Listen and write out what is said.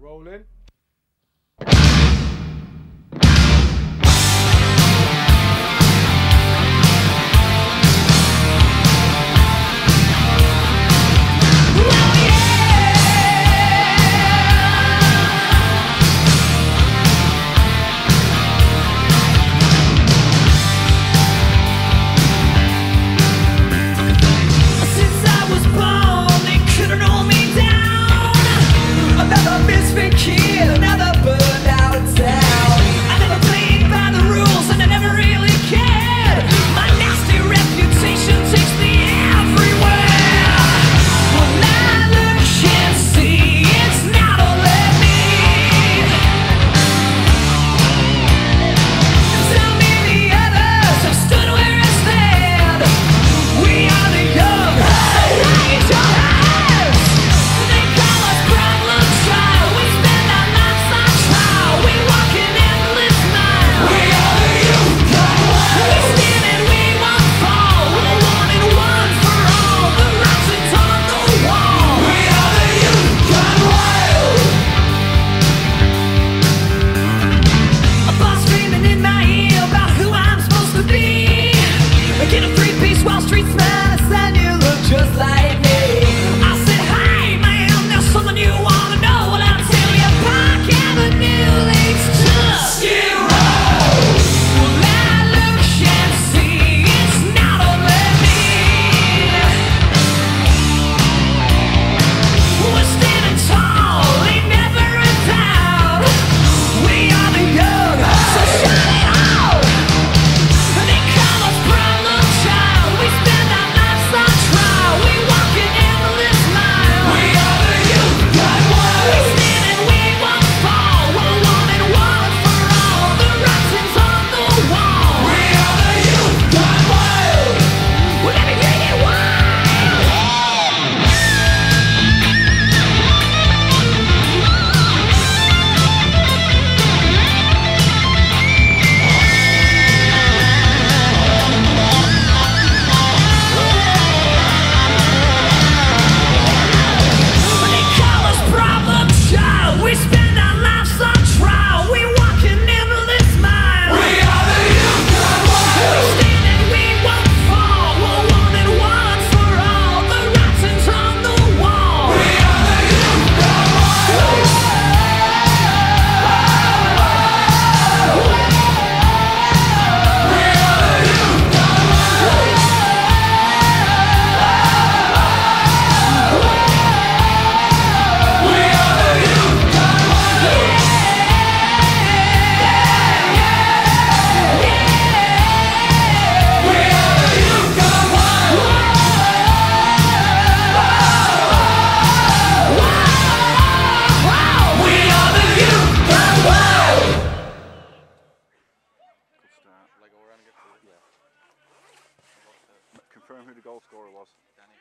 Rolling. go around and get food. Yeah. Confirm who the goal scorer was. Danny